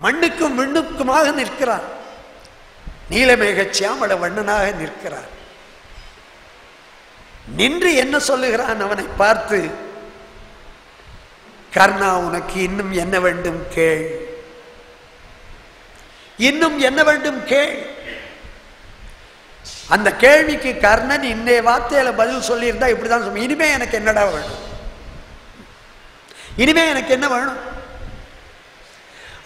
மண்ணுக்கும் விண்ணுக்குமாக நிற்கிறார். நீலமேக சியாமள வண்ணனாக நிற்கிறார். நின்று என்ன சொல்லுகிறான் அவனை பார்த்து கர்ணா உனக்கு இன்னும் என்ன வேண்டும் கேள். இன்னும் என்ன வேண்டும் கேள். அந்த கேள்விக்கு கர்ணன் இன்னைய வார்த்தையில பதில் சொல்லியிருந்தா இப்படிதான் சொல்லுவேன். இனிமே எனக்கு என்னடா வேணும்? இனிமே எனக்கு என்ன வேணும்?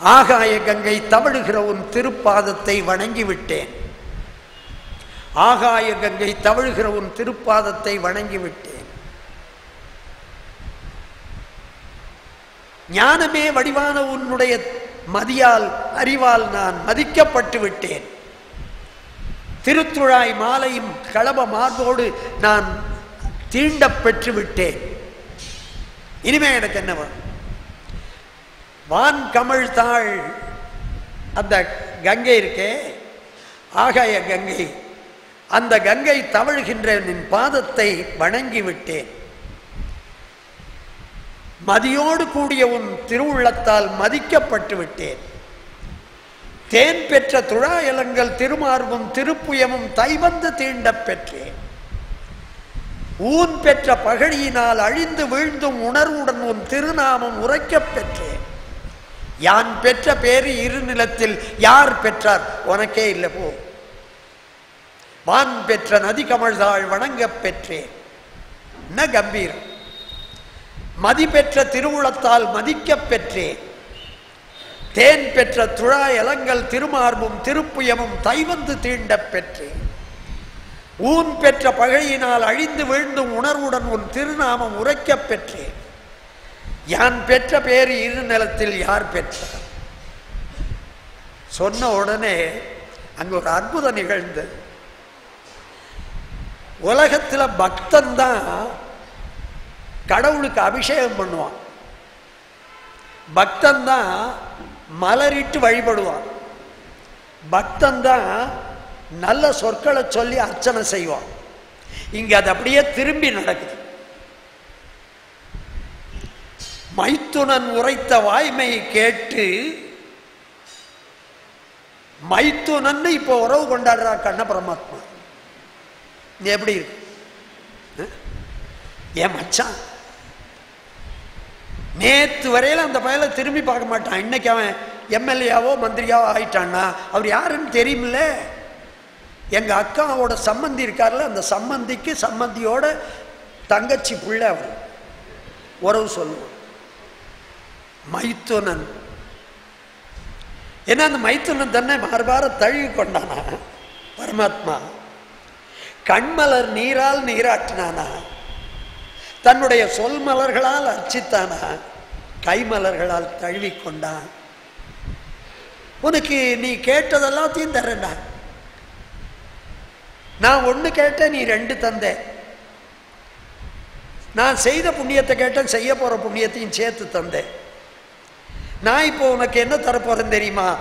ஆகாய கங்கை தவழுகிற உன் திருப்பாதத்தை வணங்கி விட்டேன் ஆகாய கங்கை தவழுகிற உன் திருப்பாதத்தை வணங்கிவிட்டேன். ஞானமே வடிவான உன்னுடைய மதியால் அறிவால் நான் மதிக்கப்பட்டு விட்டேன். திருத்துழாய் மாலையும் களப மார்போடு நான் தீண்ட பெற்று விட்டேன். இனிமே எனக்கு என்ன வான் கமழ் தாள். அந்த கங்கை இருக்கே. ஆகாய கங்கை. அந்த கங்கை தவழ்கின்ற நின் பாதத்தை வணங்கி விட்டேன். மதியோடு கூடிய உன் திருவுள்ளத்தால் மதிக்கப்பட்டு விட்டேன். தேன் பெற்ற துழாயலங்கள் திருமார்பும் திருப்புயமும் தைவந்து தீண்டப் பெற்றேன். ஊன் பெற்ற பகழியினால் அழிந்து வீழ்ந்தும் உணர்வுடன் உன் திருநாமம் உரைக்கப் பெற்றேன். யான் பெற்ற பேரு இருநிலத்தில் யார் பெற்றார்? உனக்கே இல்லை போ. வான் பெற்ற நதி கமழ்தாள் வணங்கப் பெற்றேன். என்ன கம்பீரம்? மதி பெற்ற திருவுளத்தால் மதிக்கப் பெற்றேன். தேன் பெற்ற துழா இலங்கள் திருமார்பும் திருப்புயமும் தைவந்து தீண்டப் பெற்றேன். ஊன் பெற்ற பகையினால் அழிந்து வீழ்ந்தும் உணர்வுடன் உன் திருநாமம் உரைக்கப் பெற்றேன். யான் பெற்ற பேர் இரு நிலத்தில் யார் பெற்றார் சொன்ன உடனே அங்கே ஒரு அற்புதம் நிகழ்ந்தது. உலகத்தில் பக்தன் தான் கடவுளுக்கு அபிஷேகம் பண்ணுவான். பக்தன் தான் மலரிட்டு வழிபடுவான். பக்தன் தான் நல்ல சொற்களை சொல்லி அர்ச்சனை செய்வான். இங்கே அது அப்படியே திரும்பி நடக்குது. மைத்துனன் உரைத்த வாய்மையை கேட்டு மைத்துனன் இப்போ உறவு கொண்டாடுறா கண்ண பரமாத்மா. நீ எப்படி இருக்கு ஏன் மச்சான்? நேத்து வரையில அந்த பயலை திரும்பி பார்க்க மாட்டான். இன்னைக்கு அவன் எம்எல்ஏவோ மந்திரியாவோ ஆயிட்டான்னா அவர் யாருன்னு தெரியுமில்ல? எங்க அக்காவோட சம்மந்தி இருக்கார்ல அந்த சம்மந்திக்கு சம்மந்தியோட தங்கச்சி பிள்ளை அவர். உறவு சொல்லுவோம். மைத்துனன். ஏன்னா அந்த மைத்துனன் தன்னை மார்பார தழுவி கொண்டானா? பரமாத்மா. கண்மலர் நீரால் நீராட்டினானா? தன்னுடைய சொல் மலர்களால் அர்ச்சித்தானா? கைமலர்களால் தழுவி கொண்டான். உனக்கு நீ கேட்டது எல்லாத்தையும் தரேன்டா நான் ஒன்று கேட்டேன் நீ ரெண்டு தந்த. நான் செய்த புண்ணியத்தை கேட்டேன் செய்ய போகிற புண்ணியத்தையும் சேர்த்து தந்தேன். நான் இப்போ உனக்கு என்ன தரப்போகிறேன் தெரியுமா?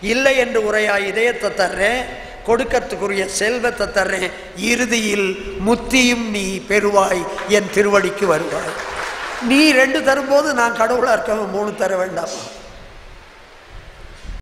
இல்லை என்று உரையா இதயத்தை தர்றேன் கொடுக்கறதுக்குரிய செல்வத்தை தர்றேன். இறுதியில் முத்தியும் நீ பெறுவாய் என் திருவடிக்கு வருவாய். நீ ரெண்டு தரும்போது நான் கடவுளாக இருக்கவன் மூணு தர வேண்டாமா?